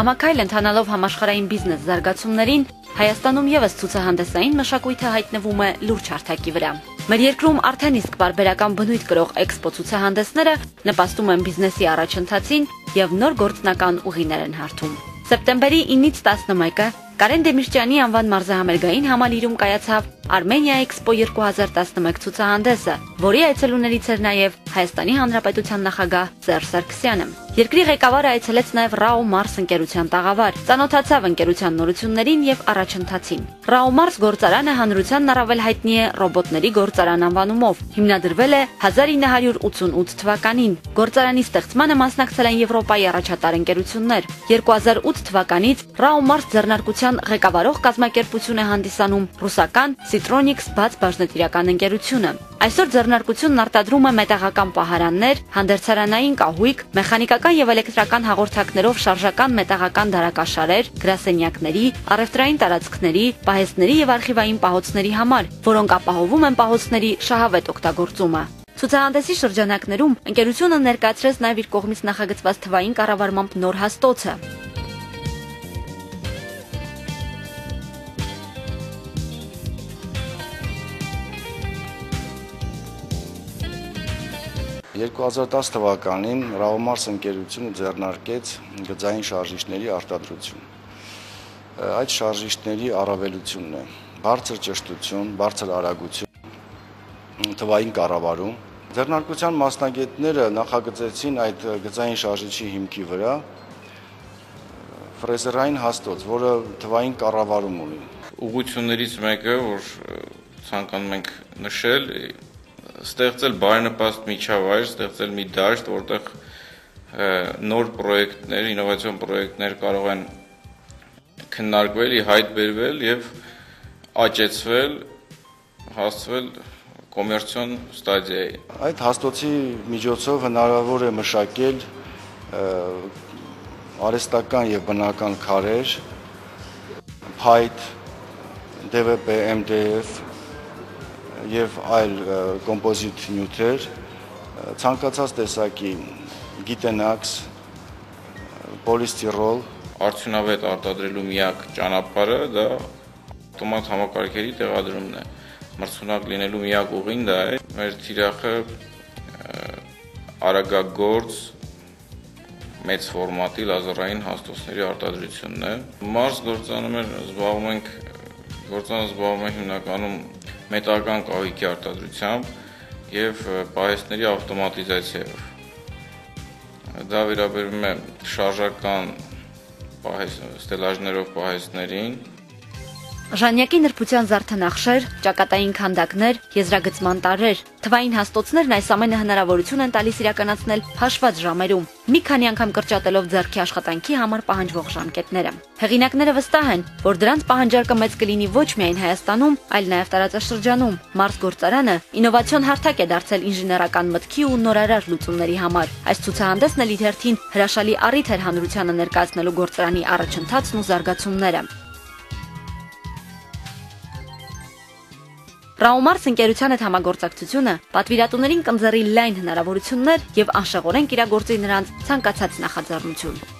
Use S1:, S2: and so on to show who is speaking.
S1: Համակայլ ընթանալով համաշխարհային բիզնես զարգացումներին Հայաստանում եւս ցուցահանդեսային մշակույթը հայտնվում է լուրջ հարթակի վրա։ Մեր երկրում արդեն իսկ բարբերական բնույթ կրող էքսպո ցուցահանդեսները նպաստում են բիզնեսի առաջընթացին եւ նոր գործնական ուղիներ են հարթում։ Սեպտեմբերի 9-ից 11-ը Կարեն Դեմիրճյանի անվան մարզահամերգային համալիրում կայացավ Armenia Expo 2011 ցուցահանդեսը, որի այցելուներից էր նաև Հայաստանի Հանրապետության նախագահ Սերժ Սարգսյանը։ Երկրի ղեկավարը այցելեց նաև Rao Mars ընկերության տաղավար, ծանոթացավ ընկերության նորություններին եւ առաջընթացին։ Rao Mars գործարանը հանրությանն առավել հայտնի է ռոբոտների գործարան անվանումով։ Հիմնադրվել է 1988 թվականին։ Գործարանի ստեղծմանը մասնակցել են Եվրոպայի առաջատար ընկերություններ։ 2008 թվականից Rao Mars ձեռնարկության ղեկավարող կազմակերպություն է հանդիսանում ռուսական Citronics բաց բաժնետիրական ընկերությունը։ Այսօր ձեռնարկությունն արտադրում է մետաղական պահարաններ, հանդերձարանային կահույք, մեխանիկական եւ էլեկտրական հաղորդակներով շարժական մետաղական դարակաշարեր, գրասենյակների, առևտրային տարածքների, պահեստների եւ արխիվային պահոցների համար, որոնք ապահովում են պահոցների շահավետ օգտագործումը։ Ցուցահանդեսի շրջանակներում ընկերությունը ներկայացրեց նաև իր կողմից նախագծված թվային կառավարմամբ նոր հաստոցը։
S2: 2010 թվականին Ռաոմարս ընկերությունը ձեռնարկեց գծային շարժիչների արտադրություն։ Այդ շարժիչների առավելությունն է բարձր ճշտություն, բարձր արագություն, թվային կառավարում։ Ձեռնարկության մասնագետները նախագծեցին այդ գծային շարժիչի հիմքի վրա ֆրեզերային հաստոց, որը թվային կառավարում ունի։
S3: Ուղություններից մեկը, որ ցանկանում ենք նշել, ստեղծել բարենպաստ միջավայր, ստեղծել մի դաշտ, որտեղ նոր պրոյեկտներ, ինովացիոն պրոյեկտներ կարող են քննարկվել, հայտ բերվել եւ աճեցվել, հասցվել կոմերցիոն ստադիայի։
S2: Այդ հաստոցի միջոցով հնարավոր է մշակել արհեստական եւ բնական քարեր, փայտ, DVB, MDF, եւ այլ կոմպոզիտ նյութեր ցանկացած տեսակի գիտենաքս պոլիստիրոլ
S3: արդյունավետ արտադրելու միակ ճանապարհը դա ավտոմատ համակարգերի տեղադրումն է մրցունակ լինելու միակ ուղին դա է մեր թիրախը արագագործ մեծ ֆորմատի լազերային հաստոցների արտադրությունն է մարս գործանում է զբաղվում ենք գործանը զբաղվում է հիմնականում մետաղական կահույքի արտադրությամբ եւ պահեստների ավտոմատիզացիայով։ Դա վերաբերում է շարժական պահեստ ստելաժներով պահեստներին,
S1: Ժանյակի նրբության զարդանախշեր, ճակատային քանդակներ, եզրագծման տարեր, թվային հաստոցներն այս ամենը հնարավորություն են տալիս իրականացնել հաշված ժամերում, մի քանի անգամ կրճատելով ձեռքի աշխատանքի համար պահանջվող ժամկետները։ Հեղինակները վստահ են, որ դրանց պահանջարկը մեծ կլինի ոչ միայն Հայաստանում, այլ նաև տարածաշրջանում։ Մարս գործարանը ինովացիոն հարթակ է դարձել ինժեներական մտքի ու նորարար լուծումների համար։ Այս ցուցահանդեսն էլ իր հերթին հրաշալի առիթ էր հանրությանը ներկայացնելու գործարանի առաջընթացն ու զարգացումները։ Ռաումարս ընկերության հետ համագործակցությունը պատվիրատուներին կընձեռի լայն հնարավորություններ եւ անշեղորեն կիրագործի նրանց ցանկացած նախաձեռնություն։